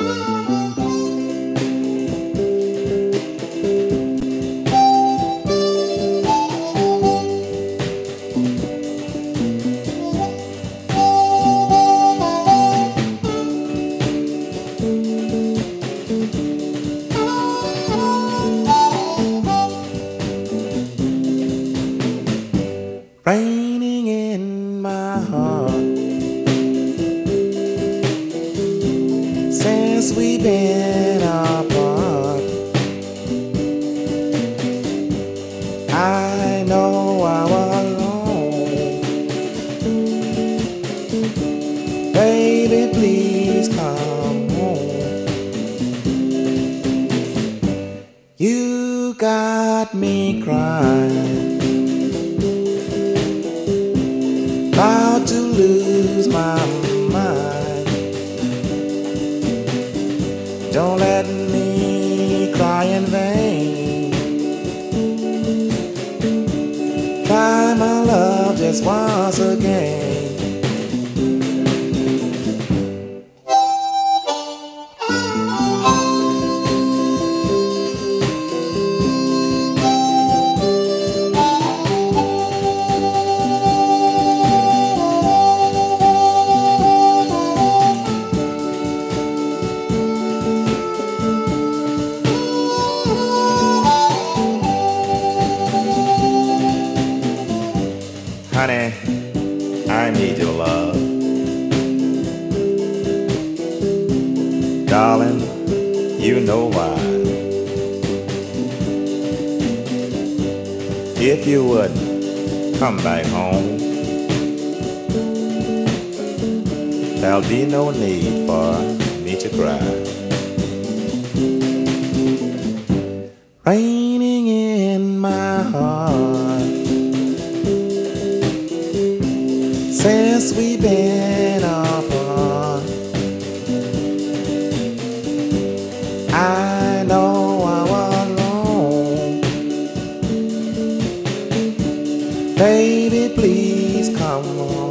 Música since we've been apart. I know I was wrong, baby. Please come home. You got me crying. about to lose vain. Try my love just once again. Honey, I need your love. Darling, you know why. If you would come back home, there'll be no need for me to cry. Raining since we've been apart. I know I was wrong. Baby, please come home.